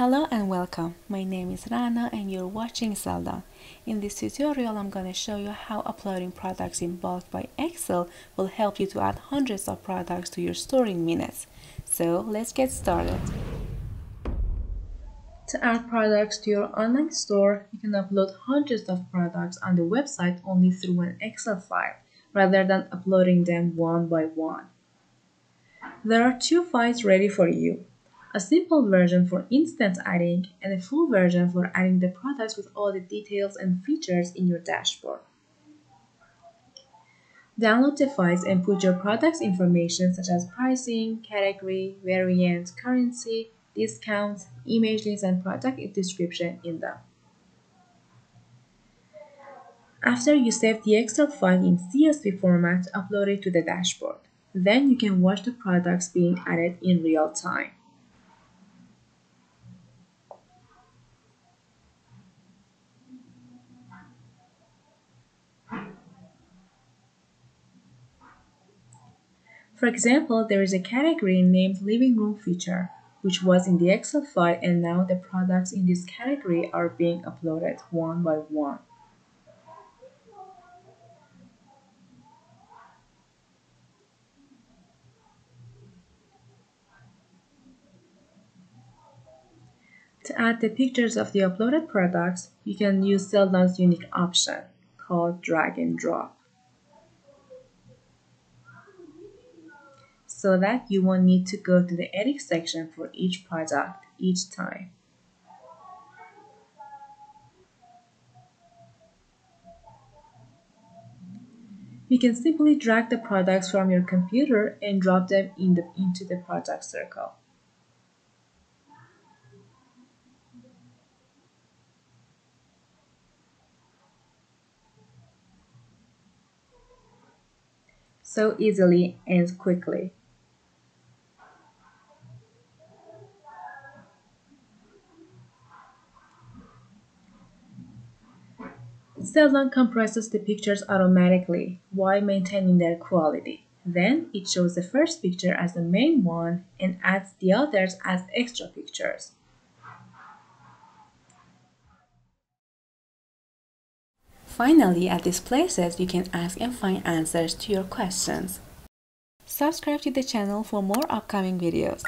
Hello and welcome. My name is Rana and you're watching Selldone. In this tutorial, I'm going to show you how uploading products in bulk by Excel will help you to add hundreds of products to your store in minutes. So let's get started. To add products to your online store, you can upload hundreds of products on the website only through an Excel file, rather than uploading them one by one. There are two files ready for you a simple version for instant adding, and a full version for adding the products with all the details and features in your dashboard. Download the files and put your product's information such as pricing, category, variant, currency, discounts, image list, and product description in them. After you save the Excel file in CSV format, upload it to the dashboard. Then you can watch the products being added in real time. For example, there is a category named living room feature, which was in the Excel file and now the products in this category are being uploaded one by one. To add the pictures of the uploaded products, you can use Selldone's unique option called drag and drop. So that you won't need to go to the edit section for each product each time. You can simply drag the products from your computer and drop them in the, into the product circle. so easily and quickly. Selldone compresses the pictures automatically while maintaining their quality. Then it shows the first picture as the main one and adds the others as extra pictures. Finally, at these places, you can ask and find answers to your questions. Subscribe to the channel for more upcoming videos.